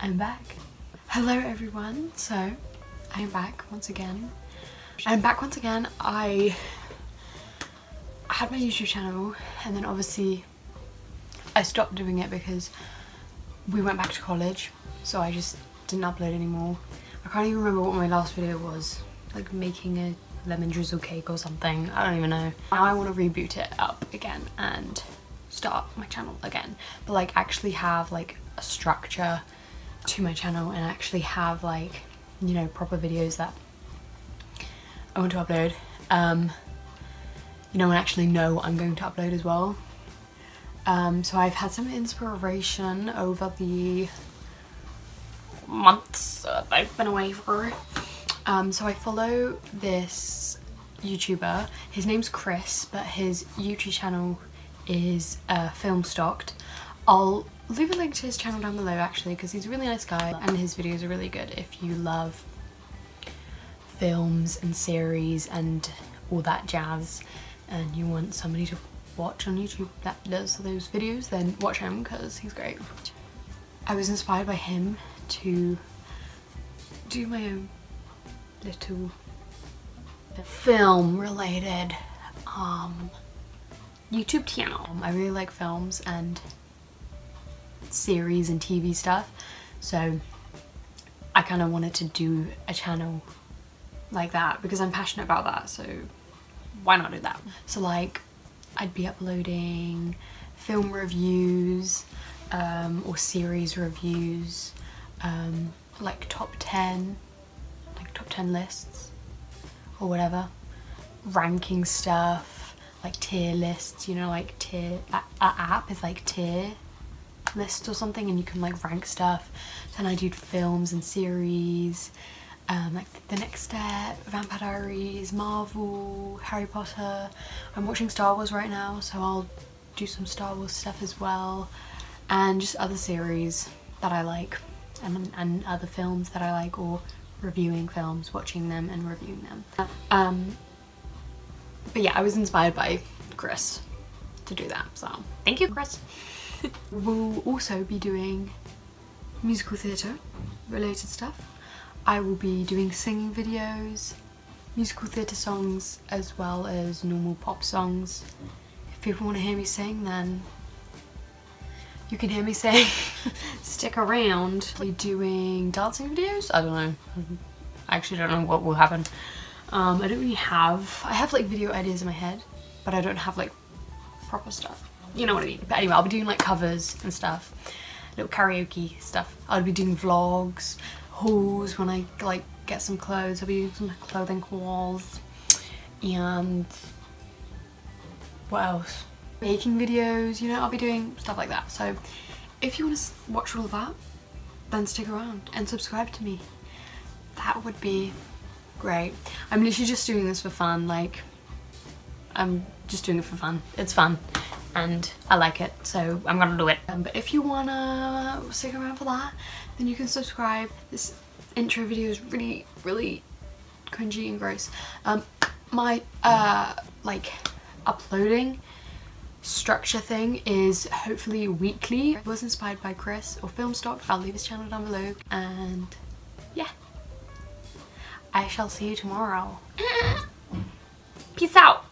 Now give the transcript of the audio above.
I'm back. Hello everyone, so I am back once again. I'm back once again. I had my YouTube channel and then obviously I stopped doing it because we went back to college so I just didn't upload anymore. I can't even remember what my last video was, like making a lemon drizzle cake or something, I don't even know. Now I want to reboot it up again and start my channel again but like actually have like a structure to my channel and actually have like you know proper videos that I want to upload. Um you know and actually know I'm going to upload as well. Um so I've had some inspiration over the months I've been away for. Um so I follow this YouTuber. His name's Chris but his YouTube channel is uh, FilmStocked I'll leave a link to his channel down below actually because he's a really nice guy and his videos are really good if you love films and series and all that jazz and you want somebody to watch on YouTube that does those videos then watch him because he's great. I was inspired by him to do my own little film related um, YouTube channel. I really like films and series and TV stuff. So I kind of wanted to do a channel like that because I'm passionate about that so why not do that? So like I'd be uploading film reviews um, or series reviews um, like top 10 like top 10 lists or whatever. Ranking stuff like tier lists you know like tier a app is like tier list or something and you can like rank stuff. Then I do films and series, um, like The Next Step, Vampire Diaries, Marvel, Harry Potter. I'm watching Star Wars right now so I'll do some Star Wars stuff as well and just other series that I like and, and other films that I like or reviewing films, watching them and reviewing them. Um, but yeah, I was inspired by Chris to do that so thank you Chris. We'll also be doing musical theatre related stuff. I will be doing singing videos, musical theatre songs as well as normal pop songs. If people want to hear me sing then you can hear me sing. Stick around. We're doing dancing videos? I don't know. I actually don't know what will happen. Um, I don't really have, I have like video ideas in my head, but I don't have like proper stuff you know what I mean. But anyway, I'll be doing like covers and stuff, little karaoke stuff. I'll be doing vlogs, hauls when I like get some clothes. I'll be doing some clothing hauls and what else? Making videos, you know, I'll be doing stuff like that. So if you want to watch all of that, then stick around and subscribe to me. That would be great. I'm literally just doing this for fun, like I'm just doing it for fun. It's fun and I like it so I'm gonna do it. Um, but if you wanna stick around for that then you can subscribe. This intro video is really really cringy and gross. Um, my uh, like uploading structure thing is hopefully weekly. I was inspired by Chris or Filmstock. I'll leave his channel down below and yeah. I shall see you tomorrow. Peace out.